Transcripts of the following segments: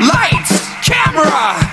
Lights, camera.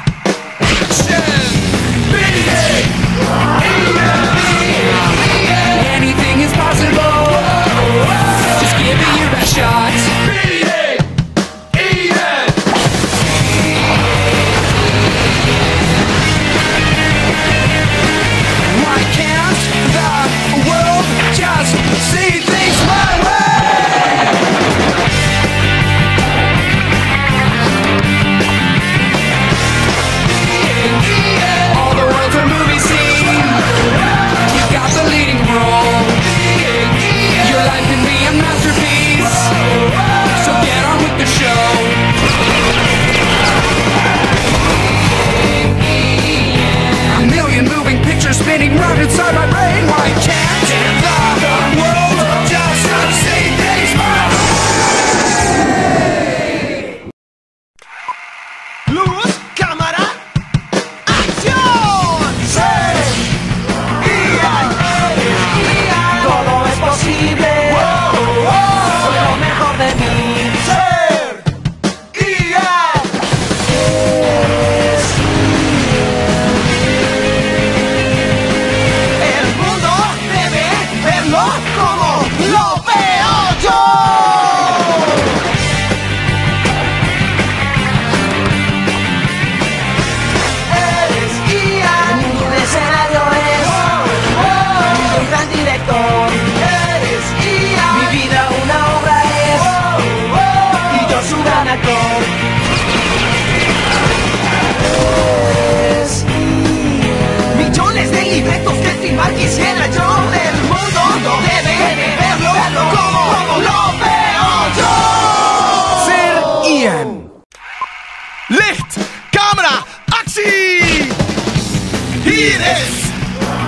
Iris,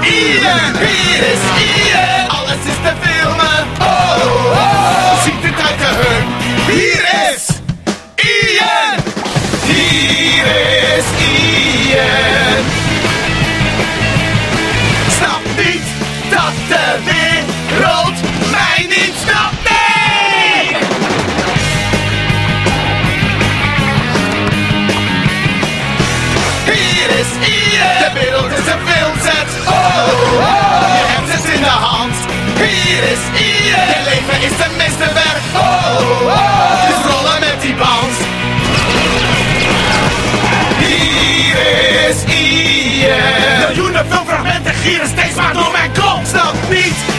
Iren, Iris, Iren. Get a stakes by no man go. Stop beats.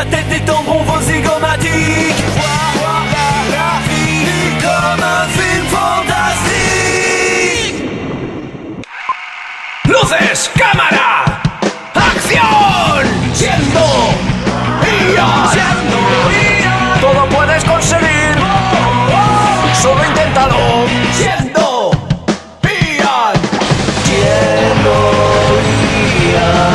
sa tête des tampons vos zygomatiques. La vie comme un film fantastique. Luces, cámara, acción. Siendo y Siendo y Todo puedes conseguir. Solo inténtalo. Siendo Ian. Siendo Ian.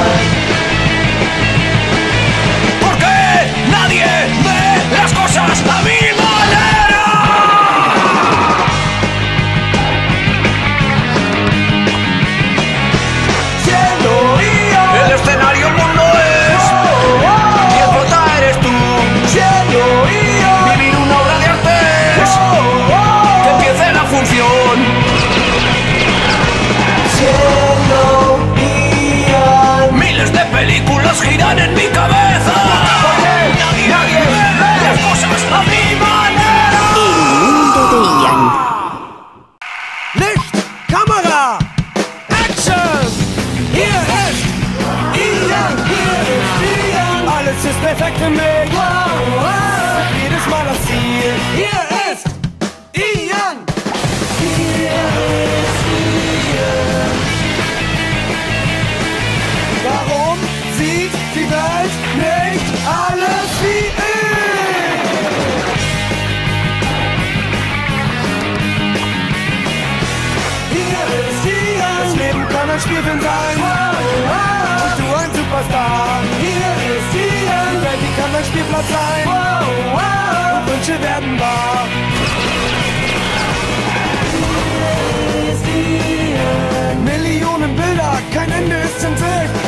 Perfekte Mix. Wow, wow. Jedes Mal das Ziel. Hier ist Ian. Hier ist Ian. Warum sieht die Welt nicht alles wie ich? Hier ist Ian. Das Leben kann ein Spielfilm sein. Heimat sein. Wow, wow. Wünsche werden wahr. Millionen Bilder, kein Ende ist in Sicht.